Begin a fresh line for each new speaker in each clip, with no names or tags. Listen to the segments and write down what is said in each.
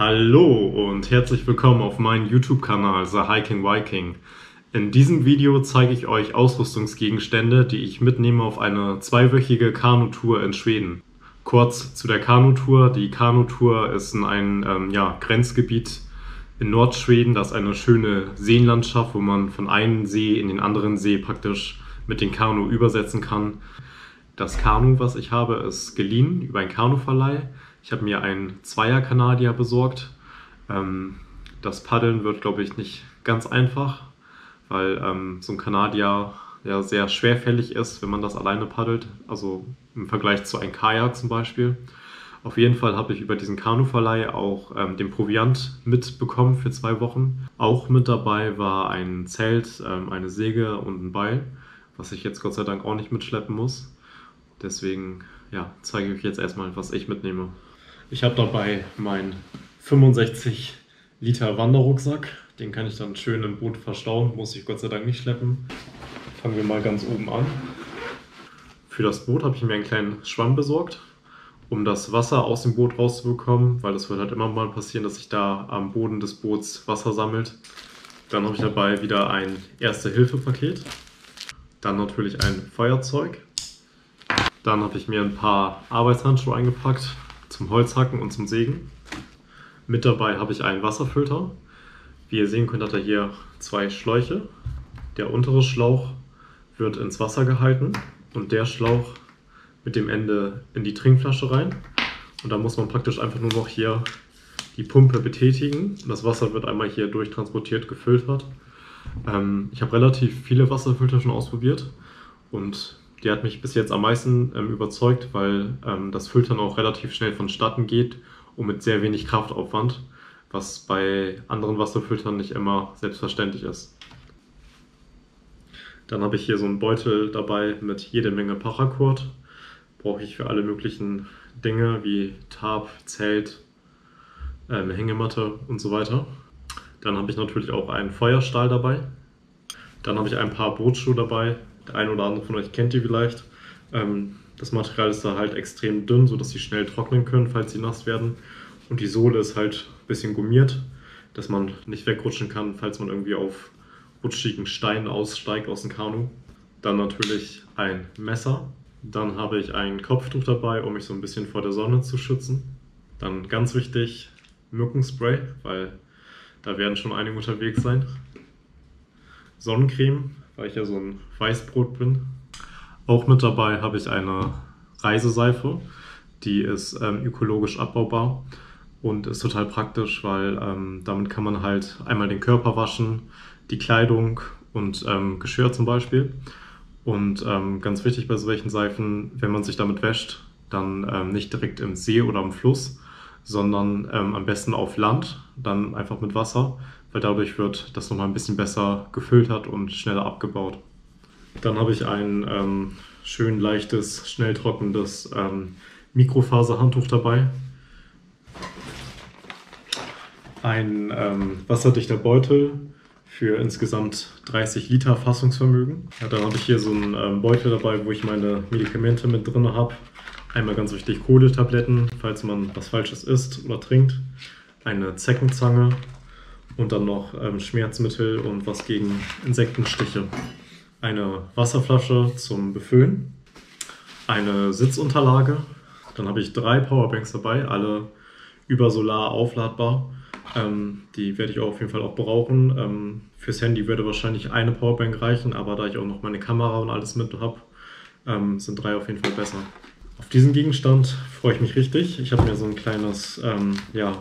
Hallo und herzlich willkommen auf meinem YouTube-Kanal The Hiking Viking. In diesem Video zeige ich euch Ausrüstungsgegenstände, die ich mitnehme auf eine zweiwöchige Kanutour in Schweden. Kurz zu der Kanutour. Die Kanutour ist in ein ähm, ja, Grenzgebiet in Nordschweden. Das ist eine schöne Seenlandschaft, wo man von einem See in den anderen See praktisch mit dem Kanu übersetzen kann. Das Kanu, was ich habe, ist geliehen über einen Kanuverleih. Ich habe mir einen Zweier-Kanadier besorgt. Ähm, das Paddeln wird, glaube ich, nicht ganz einfach, weil ähm, so ein Kanadier ja sehr schwerfällig ist, wenn man das alleine paddelt. Also im Vergleich zu einem Kajak zum Beispiel. Auf jeden Fall habe ich über diesen Kanuverleih auch ähm, den Proviant mitbekommen für zwei Wochen. Auch mit dabei war ein Zelt, ähm, eine Säge und ein Beil, was ich jetzt Gott sei Dank auch nicht mitschleppen muss. Deswegen ja, zeige ich euch jetzt erstmal, was ich mitnehme. Ich habe dabei meinen 65 Liter Wanderrucksack. Den kann ich dann schön im Boot verstauen, muss ich Gott sei Dank nicht schleppen. Fangen wir mal ganz oben an. Für das Boot habe ich mir einen kleinen Schwamm besorgt, um das Wasser aus dem Boot rauszubekommen, weil das wird halt immer mal passieren, dass sich da am Boden des Boots Wasser sammelt. Dann habe ich dabei wieder ein Erste-Hilfe-Paket. Dann natürlich ein Feuerzeug. Dann habe ich mir ein paar Arbeitshandschuhe eingepackt, zum Holzhacken und zum Sägen. Mit dabei habe ich einen Wasserfilter. Wie ihr sehen könnt, hat er hier zwei Schläuche. Der untere Schlauch wird ins Wasser gehalten und der Schlauch mit dem Ende in die Trinkflasche rein. Und da muss man praktisch einfach nur noch hier die Pumpe betätigen. Das Wasser wird einmal hier durchtransportiert, gefiltert. Ähm, ich habe relativ viele Wasserfilter schon ausprobiert und die hat mich bis jetzt am meisten ähm, überzeugt, weil ähm, das Filtern auch relativ schnell vonstatten geht und mit sehr wenig Kraftaufwand, was bei anderen Wasserfiltern nicht immer selbstverständlich ist. Dann habe ich hier so einen Beutel dabei mit jede Menge Paracord. Brauche ich für alle möglichen Dinge wie Tarp, Zelt, ähm, Hängematte und so weiter. Dann habe ich natürlich auch einen Feuerstahl dabei. Dann habe ich ein paar Bootschuhe dabei, der eine oder andere von euch kennt die vielleicht. Ähm, das Material ist da halt extrem dünn, sodass sie schnell trocknen können, falls sie nass werden. Und die Sohle ist halt ein bisschen gummiert, dass man nicht wegrutschen kann, falls man irgendwie auf rutschigen Steinen aussteigt aus dem Kanu. Dann natürlich ein Messer. Dann habe ich ein Kopftuch dabei, um mich so ein bisschen vor der Sonne zu schützen. Dann ganz wichtig Mückenspray, weil da werden schon einige unterwegs sein. Sonnencreme, weil ich ja so ein Weißbrot bin. Auch mit dabei habe ich eine Reiseseife, die ist ähm, ökologisch abbaubar und ist total praktisch, weil ähm, damit kann man halt einmal den Körper waschen, die Kleidung und ähm, Geschirr zum Beispiel. Und ähm, ganz wichtig bei solchen Seifen, wenn man sich damit wäscht, dann ähm, nicht direkt im See oder im Fluss, sondern ähm, am besten auf Land, dann einfach mit Wasser, weil dadurch wird das nochmal ein bisschen besser gefiltert und schneller abgebaut. Dann habe ich ein ähm, schön leichtes, schnell trocknendes ähm, Mikrofaserhandtuch dabei. Ein ähm, wasserdichter Beutel für insgesamt 30 Liter Fassungsvermögen. Ja, dann habe ich hier so einen ähm, Beutel dabei, wo ich meine Medikamente mit drin habe. Einmal ganz wichtig Kohletabletten, falls man was Falsches isst oder trinkt. Eine Zeckenzange, und dann noch ähm, Schmerzmittel und was gegen Insektenstiche. Eine Wasserflasche zum Befüllen, eine Sitzunterlage, dann habe ich drei Powerbanks dabei, alle über Solar aufladbar. Ähm, die werde ich auf jeden Fall auch brauchen. Ähm, fürs Handy würde wahrscheinlich eine Powerbank reichen, aber da ich auch noch meine Kamera und alles mit habe, ähm, sind drei auf jeden Fall besser. Auf diesen Gegenstand freue ich mich richtig. Ich habe mir so ein kleines ähm, ja,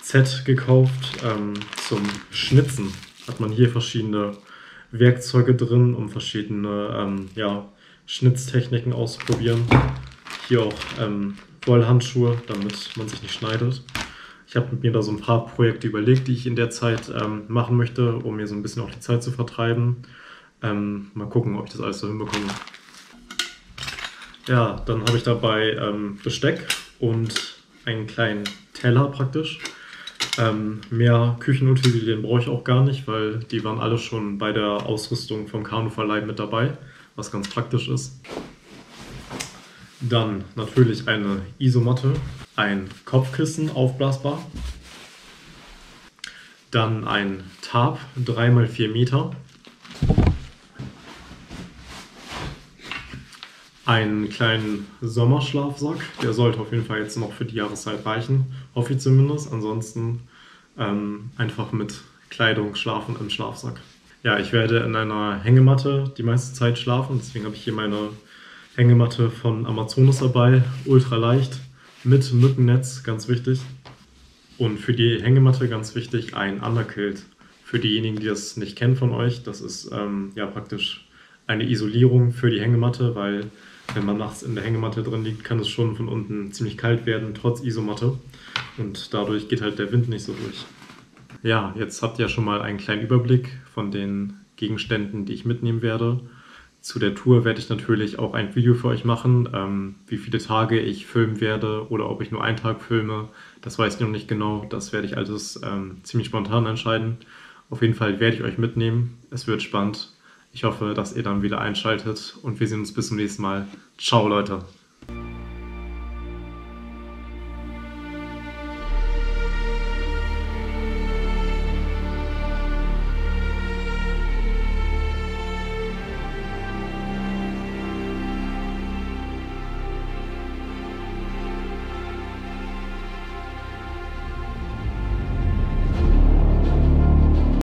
Set gekauft ähm, zum Schnitzen. Hat man hier verschiedene Werkzeuge drin, um verschiedene ähm, ja, Schnitztechniken auszuprobieren. Hier auch ähm, Wollhandschuhe, damit man sich nicht schneidet. Ich habe mir da so ein paar Projekte überlegt, die ich in der Zeit ähm, machen möchte, um mir so ein bisschen auch die Zeit zu vertreiben. Ähm, mal gucken, ob ich das alles so hinbekomme. Ja, dann habe ich dabei ähm, Besteck und einen kleinen Teller praktisch. Ähm, mehr Küchenutensilien brauche ich auch gar nicht, weil die waren alle schon bei der Ausrüstung vom Kanuverleih mit dabei, was ganz praktisch ist. Dann natürlich eine Isomatte, ein Kopfkissen aufblasbar, Dann ein Tarp, 3x4 Meter. Einen kleinen Sommerschlafsack, der sollte auf jeden Fall jetzt noch für die Jahreszeit reichen, hoffe ich zumindest. Ansonsten ähm, einfach mit Kleidung schlafen im Schlafsack. Ja, ich werde in einer Hängematte die meiste Zeit schlafen, deswegen habe ich hier meine Hängematte von Amazonas dabei, ultra leicht, mit Mückennetz, ganz wichtig. Und für die Hängematte ganz wichtig ein Underkilt. Für diejenigen, die das nicht kennen von euch, das ist ähm, ja praktisch eine Isolierung für die Hängematte, weil wenn man nachts in der Hängematte drin liegt, kann es schon von unten ziemlich kalt werden, trotz Isomatte. Und dadurch geht halt der Wind nicht so durch. Ja, jetzt habt ihr schon mal einen kleinen Überblick von den Gegenständen, die ich mitnehmen werde. Zu der Tour werde ich natürlich auch ein Video für euch machen. Ähm, wie viele Tage ich filmen werde oder ob ich nur einen Tag filme, das weiß ich noch nicht genau. Das werde ich alles ähm, ziemlich spontan entscheiden. Auf jeden Fall werde ich euch mitnehmen. Es wird spannend. Ich hoffe, dass ihr dann wieder einschaltet und wir sehen uns bis zum nächsten Mal. Ciao, Leute.